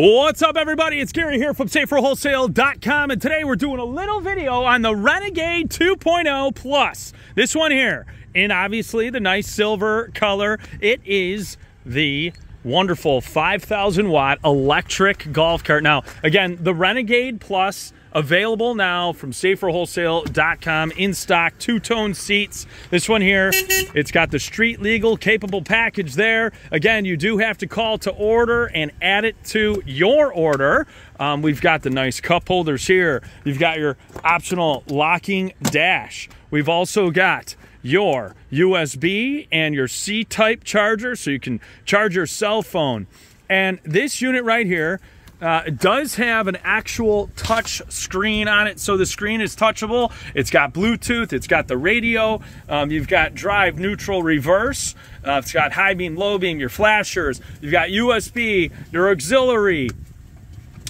What's up, everybody? It's Gary here from SaferWholesale.com, and today we're doing a little video on the Renegade 2.0 Plus. This one here, in obviously the nice silver color, it is the wonderful 5,000 watt electric golf cart. Now, again, the Renegade Plus available now from saferwholesale.com in stock two-tone seats. This one here it's got the street legal capable package there. Again you do have to call to order and add it to your order. Um, we've got the nice cup holders here. You've got your optional locking dash. We've also got your USB and your C-type charger so you can charge your cell phone. And this unit right here uh, it does have an actual touch screen on it, so the screen is touchable. It's got Bluetooth, it's got the radio, um, you've got drive, neutral, reverse, uh, it's got high beam, low beam, your flashers, you've got USB, your auxiliary,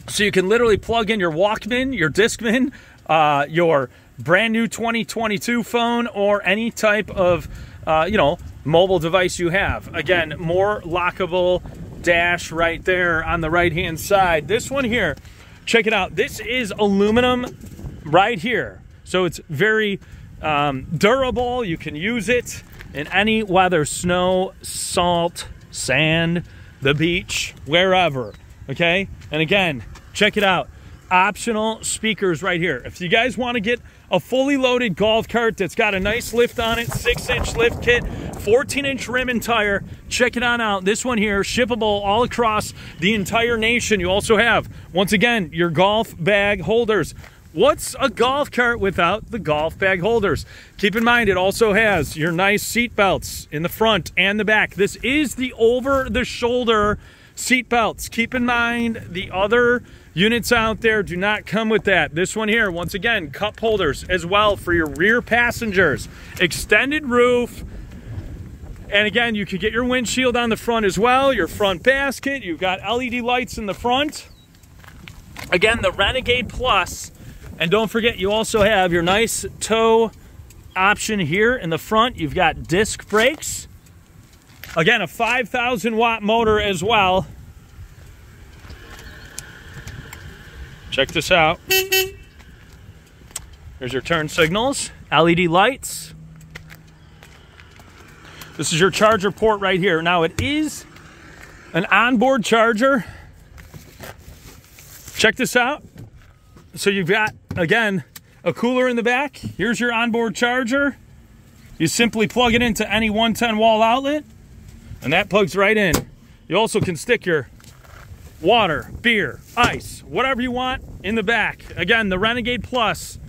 so you can literally plug in your Walkman, your Discman, uh, your brand new 2022 phone, or any type of, uh, you know, mobile device you have. Again, more lockable dash right there on the right hand side. This one here, check it out. This is aluminum right here. So it's very um, durable. You can use it in any weather, snow, salt, sand, the beach, wherever. Okay. And again, check it out optional speakers right here. If you guys want to get a fully loaded golf cart that's got a nice lift on it, six inch lift kit, 14 inch rim and tire, check it on out. This one here, shippable all across the entire nation. You also have, once again, your golf bag holders. What's a golf cart without the golf bag holders? Keep in mind, it also has your nice seat belts in the front and the back. This is the over the shoulder seat belts. Keep in mind, the other Units out there do not come with that. This one here, once again, cup holders as well for your rear passengers. Extended roof. And again, you can get your windshield on the front as well, your front basket. You've got LED lights in the front. Again, the Renegade Plus. And don't forget, you also have your nice tow option here in the front. You've got disc brakes. Again, a 5,000 watt motor as well. Check this out. There's your turn signals, LED lights. This is your charger port right here. Now it is an onboard charger. Check this out. So you've got, again, a cooler in the back. Here's your onboard charger. You simply plug it into any 110 wall outlet and that plugs right in. You also can stick your water, beer, ice, whatever you want in the back. Again, the Renegade Plus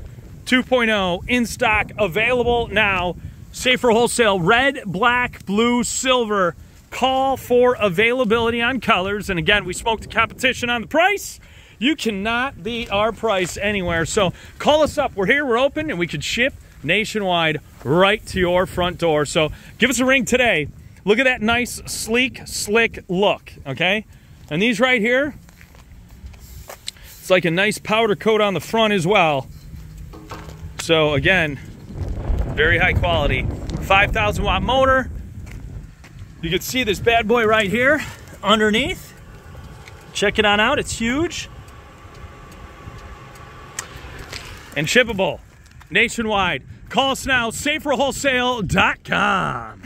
2.0 in stock, available now. Safer Wholesale, red, black, blue, silver. Call for availability on colors. And again, we smoked the competition on the price. You cannot beat our price anywhere. So call us up. We're here, we're open, and we can ship nationwide right to your front door. So give us a ring today. Look at that nice, sleek, slick look, okay? And these right here, it's like a nice powder coat on the front as well. So again, very high quality. 5,000 watt motor. You can see this bad boy right here underneath. Check it on out, it's huge. And shippable nationwide. Call us now, saferwholesale.com.